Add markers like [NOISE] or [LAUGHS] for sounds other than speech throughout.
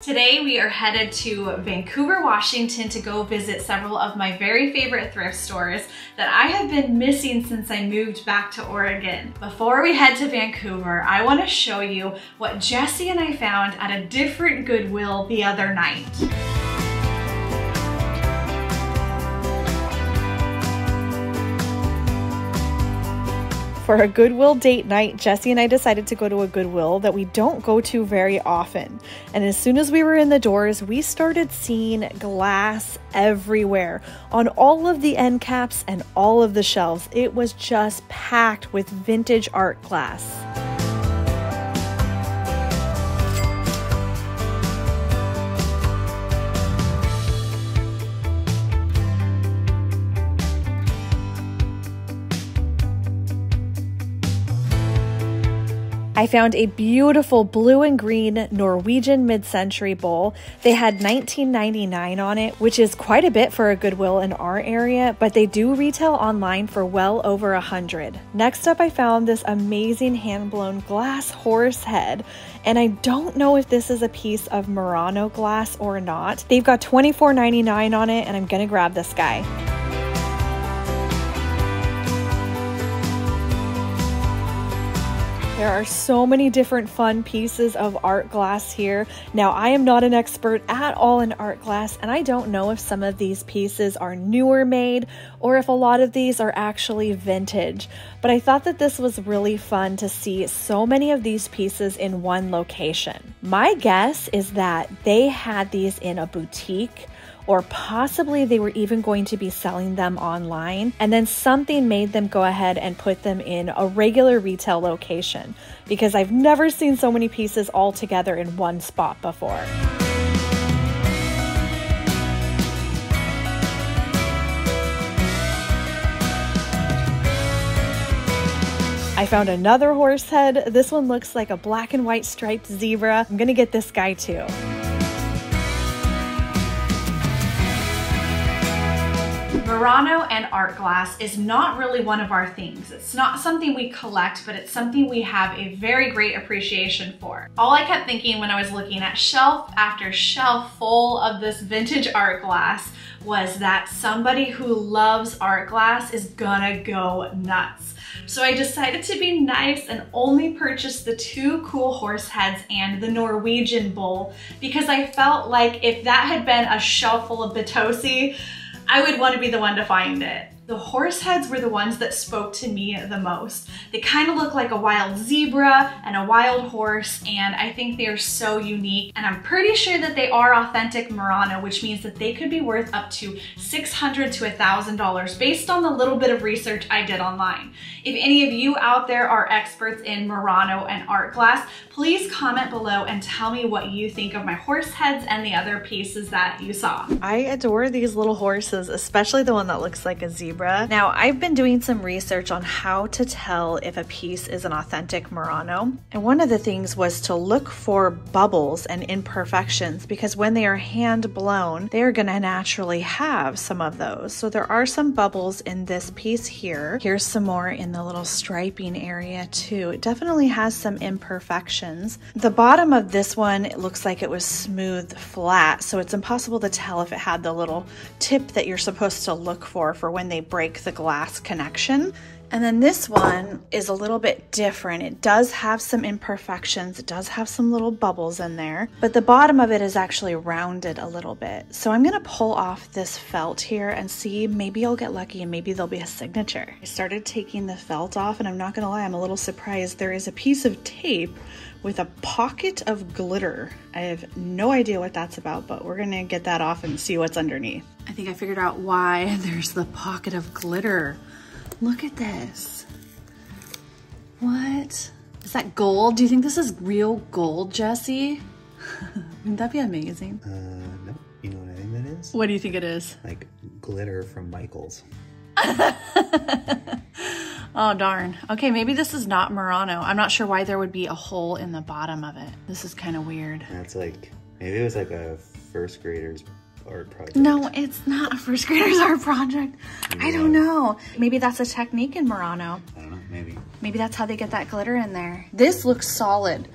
Today we are headed to Vancouver, Washington to go visit several of my very favorite thrift stores that I have been missing since I moved back to Oregon. Before we head to Vancouver, I want to show you what Jesse and I found at a different Goodwill the other night. For a Goodwill date night, Jesse and I decided to go to a Goodwill that we don't go to very often. And as soon as we were in the doors, we started seeing glass everywhere on all of the end caps and all of the shelves. It was just packed with vintage art glass. I found a beautiful blue and green Norwegian mid-century bowl. They had 19.99 on it, which is quite a bit for a Goodwill in our area, but they do retail online for well over a hundred. Next up, I found this amazing hand-blown glass horse head, and I don't know if this is a piece of Murano glass or not. They've got 24.99 on it, and I'm gonna grab this guy. There are so many different fun pieces of art glass here. Now, I am not an expert at all in art glass, and I don't know if some of these pieces are newer made or if a lot of these are actually vintage. But I thought that this was really fun to see so many of these pieces in one location. My guess is that they had these in a boutique or possibly they were even going to be selling them online, and then something made them go ahead and put them in a regular retail location because I've never seen so many pieces all together in one spot before. I found another horse head. This one looks like a black and white striped zebra. I'm gonna get this guy too. Murano and art glass is not really one of our things. It's not something we collect, but it's something we have a very great appreciation for. All I kept thinking when I was looking at shelf after shelf full of this vintage art glass was that somebody who loves art glass is gonna go nuts. So I decided to be nice and only purchase the two cool horse heads and the Norwegian bowl because I felt like if that had been a shelf full of Bitossi, I would want to be the one to find it. The horse heads were the ones that spoke to me the most. They kind of look like a wild zebra and a wild horse, and I think they are so unique. And I'm pretty sure that they are authentic Murano, which means that they could be worth up to 600 to $1,000 based on the little bit of research I did online. If any of you out there are experts in Murano and art glass, please comment below and tell me what you think of my horse heads and the other pieces that you saw. I adore these little horses, especially the one that looks like a zebra zebra. Now, I've been doing some research on how to tell if a piece is an authentic Murano. And one of the things was to look for bubbles and imperfections because when they are hand blown, they are going to naturally have some of those. So there are some bubbles in this piece here. Here's some more in the little striping area too. It definitely has some imperfections. The bottom of this one it looks like it was smooth flat, so it's impossible to tell if it had the little tip that you're supposed to look for for when they break the glass connection. And then this one is a little bit different. It does have some imperfections. It does have some little bubbles in there, but the bottom of it is actually rounded a little bit. So I'm gonna pull off this felt here and see, maybe I'll get lucky and maybe there'll be a signature. I started taking the felt off and I'm not gonna lie, I'm a little surprised. There is a piece of tape with a pocket of glitter. I have no idea what that's about, but we're gonna get that off and see what's underneath. I think I figured out why [LAUGHS] there's the pocket of glitter. Look at this. What? Is that gold? Do you think this is real gold, Jesse? [LAUGHS] Wouldn't that be amazing? Uh, no. You know what I think that is? What do you think it is? Like glitter from Michaels. [LAUGHS] Oh, darn. Okay, maybe this is not Murano. I'm not sure why there would be a hole in the bottom of it. This is kind of weird. That's like, maybe it was like a first grader's art project. No, it's not a first grader's art project. Yeah. I don't know. Maybe that's a technique in Murano. I don't know, maybe. Maybe that's how they get that glitter in there. This looks solid.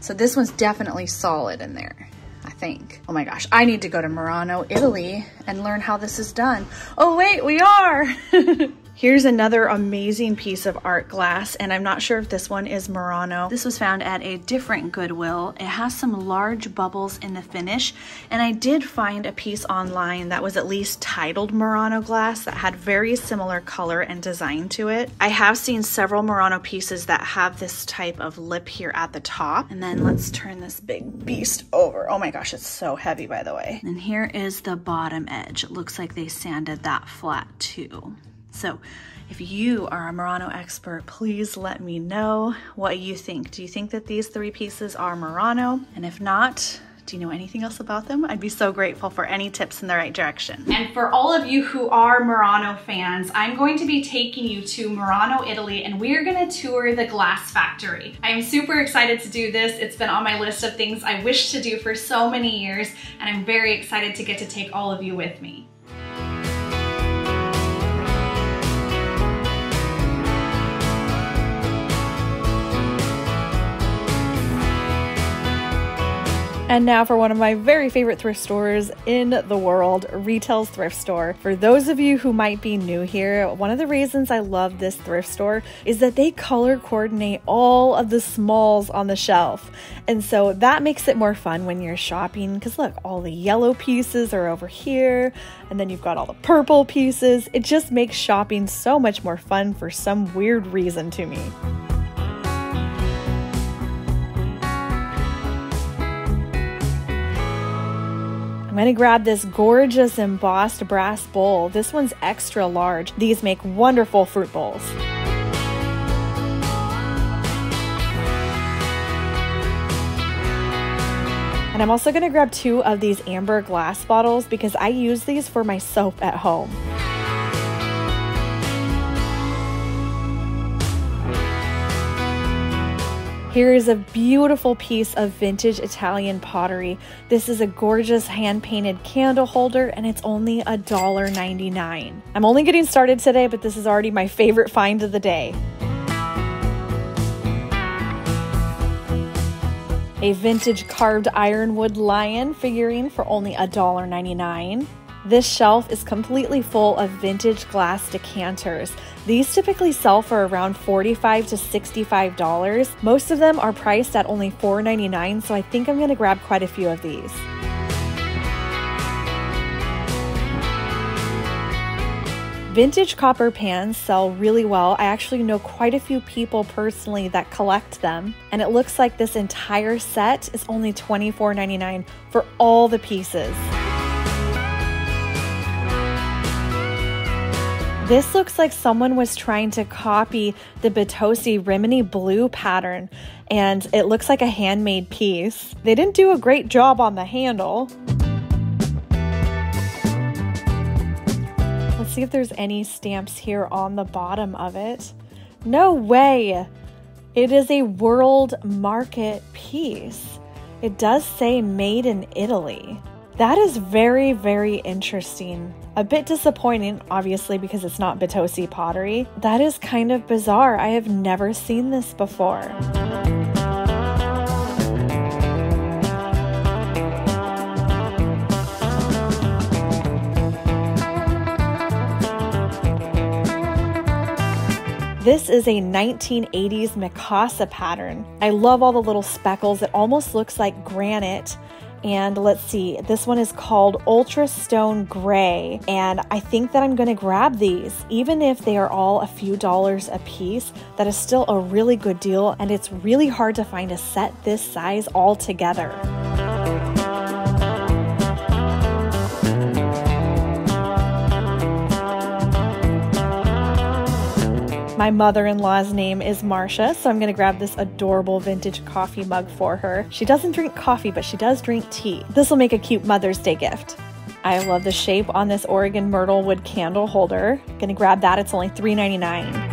So this one's definitely solid in there. I think? Oh my gosh, I need to go to Murano, Italy and learn how this is done. Oh wait, we are! [LAUGHS] Here's another amazing piece of art glass, and I'm not sure if this one is Murano. This was found at a different Goodwill. It has some large bubbles in the finish, and I did find a piece online that was at least titled Murano glass that had very similar color and design to it. I have seen several Murano pieces that have this type of lip here at the top. And then let's turn this big beast over. Oh my gosh, it's so heavy by the way. And here is the bottom edge. It looks like they sanded that flat too. So if you are a Murano expert, please let me know what you think. Do you think that these three pieces are Murano? And if not, do you know anything else about them? I'd be so grateful for any tips in the right direction. And for all of you who are Murano fans, I'm going to be taking you to Murano, Italy, and we're gonna tour the glass factory. I am super excited to do this. It's been on my list of things I wish to do for so many years, and I'm very excited to get to take all of you with me. And now for one of my very favorite thrift stores in the world, Retail's Thrift Store. For those of you who might be new here, one of the reasons I love this thrift store is that they color coordinate all of the smalls on the shelf. And so that makes it more fun when you're shopping because look, all the yellow pieces are over here, and then you've got all the purple pieces. It just makes shopping so much more fun for some weird reason to me. I'm gonna grab this gorgeous embossed brass bowl. This one's extra large. These make wonderful fruit bowls. And I'm also gonna grab two of these amber glass bottles because I use these for my soap at home. Here is a beautiful piece of vintage Italian pottery. This is a gorgeous hand painted candle holder and it's only $1.99. I'm only getting started today, but this is already my favorite find of the day. A vintage carved ironwood lion figurine for only $1.99. This shelf is completely full of vintage glass decanters. These typically sell for around 45 to $65. Most of them are priced at only $4.99, so I think I'm going to grab quite a few of these. Vintage copper pans sell really well. I actually know quite a few people personally that collect them, and it looks like this entire set is only $24.99 for all the pieces. This looks like someone was trying to copy the Bitossi Rimini blue pattern and it looks like a handmade piece. They didn't do a great job on the handle. Let's see if there's any stamps here on the bottom of it. No way! It is a world market piece. It does say made in Italy. That is very, very interesting. A bit disappointing, obviously, because it's not Bitossi pottery. That is kind of bizarre. I have never seen this before. This is a 1980s Mikasa pattern. I love all the little speckles. It almost looks like granite and let's see, this one is called Ultra Stone Gray. And I think that I'm going to grab these. Even if they are all a few dollars a piece, that is still a really good deal. And it's really hard to find a set this size all together. My mother-in-law's name is Marcia, so I'm gonna grab this adorable vintage coffee mug for her. She doesn't drink coffee, but she does drink tea. This will make a cute Mother's Day gift. I love the shape on this Oregon myrtle wood candle holder. Gonna grab that, it's only $3.99.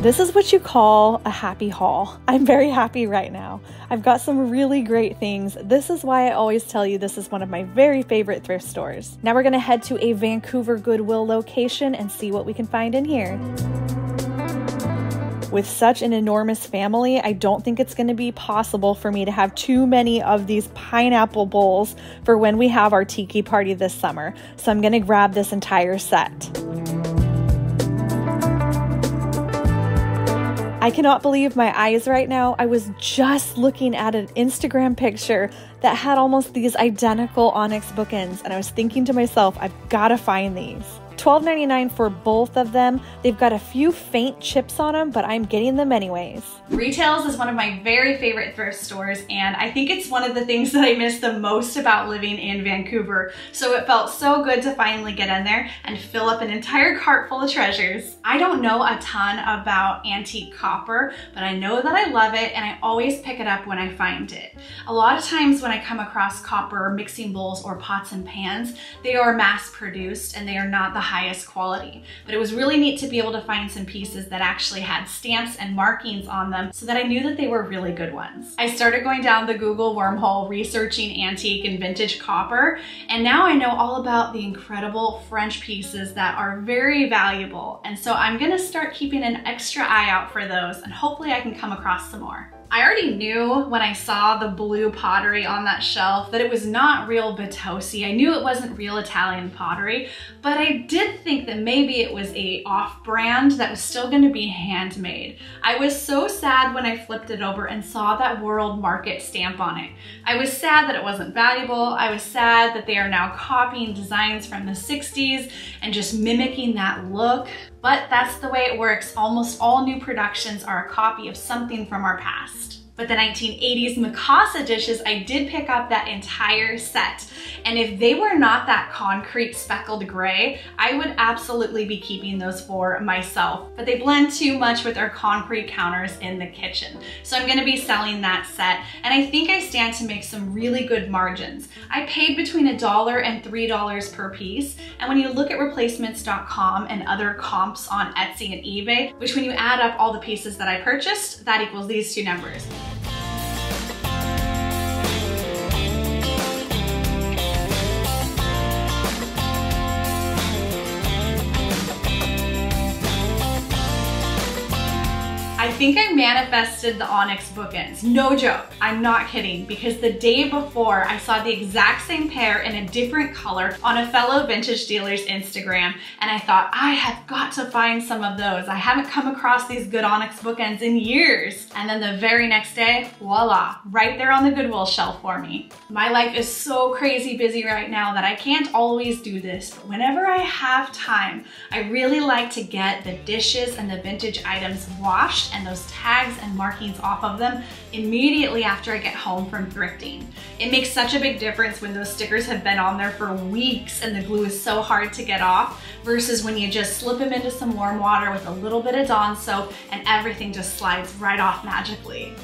This is what you call a happy haul. I'm very happy right now. I've got some really great things. This is why I always tell you this is one of my very favorite thrift stores. Now we're gonna head to a Vancouver Goodwill location and see what we can find in here. With such an enormous family, I don't think it's going to be possible for me to have too many of these pineapple bowls for when we have our tiki party this summer. So I'm going to grab this entire set. I cannot believe my eyes right now. I was just looking at an Instagram picture that had almost these identical onyx bookends, and I was thinking to myself, I've got to find these. $12.99 for both of them. They've got a few faint chips on them, but I'm getting them anyways. Retails is one of my very favorite thrift stores, and I think it's one of the things that I miss the most about living in Vancouver. So it felt so good to finally get in there and fill up an entire cart full of treasures. I don't know a ton about antique copper, but I know that I love it and I always pick it up when I find it. A lot of times when I come across copper mixing bowls or pots and pans, they are mass produced and they are not the highest quality. But it was really neat to be able to find some pieces that actually had stamps and markings on them so that I knew that they were really good ones. I started going down the Google wormhole researching antique and vintage copper, and now I know all about the incredible French pieces that are very valuable. And so I'm gonna start keeping an extra eye out for those and hopefully I can come across some more. I already knew when I saw the blue pottery on that shelf that it was not real Bitossi. I knew it wasn't real Italian pottery, but I did think that maybe it was a off-brand that was still gonna be handmade. I was so sad when I flipped it over and saw that world market stamp on it. I was sad that it wasn't valuable. I was sad that they are now copying designs from the 60s and just mimicking that look. But that's the way it works. Almost all new productions are a copy of something from our past. But the 1980s Mikasa dishes, I did pick up that entire set. And if they were not that concrete speckled gray, I would absolutely be keeping those for myself. But they blend too much with our concrete counters in the kitchen. So I'm gonna be selling that set. And I think I stand to make some really good margins. I paid between a dollar and $3 per piece. And when you look at replacements.com and other comps on Etsy and eBay, which when you add up all the pieces that I purchased, that equals these two numbers. I think I manifested the Onyx bookends. No joke, I'm not kidding, because the day before I saw the exact same pair in a different color on a fellow vintage dealer's Instagram, and I thought, I have got to find some of those. I haven't come across these good Onyx bookends in years. And then the very next day, voila, right there on the Goodwill shelf for me. My life is so crazy busy right now that I can't always do this, but whenever I have time, I really like to get the dishes and the vintage items washed and those tags and markings off of them immediately after I get home from thrifting. It makes such a big difference when those stickers have been on there for weeks and the glue is so hard to get off versus when you just slip them into some warm water with a little bit of Dawn soap and everything just slides right off magically.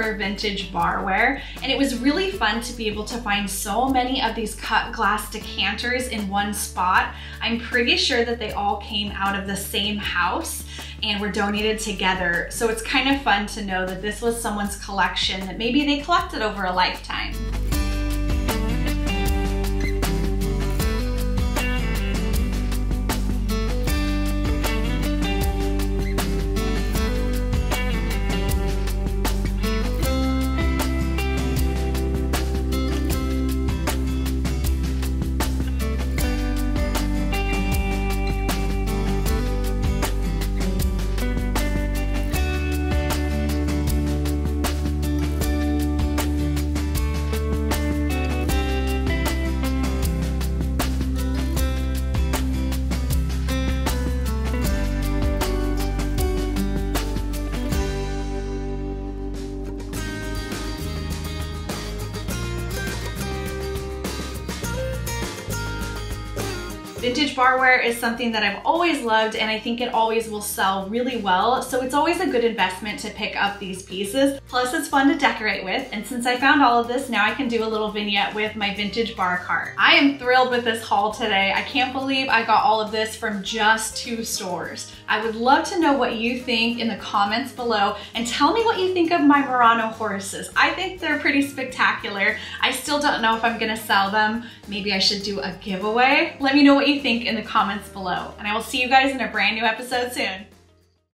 For vintage barware and it was really fun to be able to find so many of these cut glass decanters in one spot. I'm pretty sure that they all came out of the same house and were donated together. So it's kind of fun to know that this was someone's collection that maybe they collected over a lifetime. Barware is something that I've always loved and I think it always will sell really well. So it's always a good investment to pick up these pieces. Plus it's fun to decorate with. And since I found all of this, now I can do a little vignette with my vintage bar cart. I am thrilled with this haul today. I can't believe I got all of this from just two stores. I would love to know what you think in the comments below and tell me what you think of my Murano horses. I think they're pretty spectacular. I still don't know if I'm gonna sell them. Maybe I should do a giveaway. Let me know what you think in the comments below and I will see you guys in a brand new episode soon.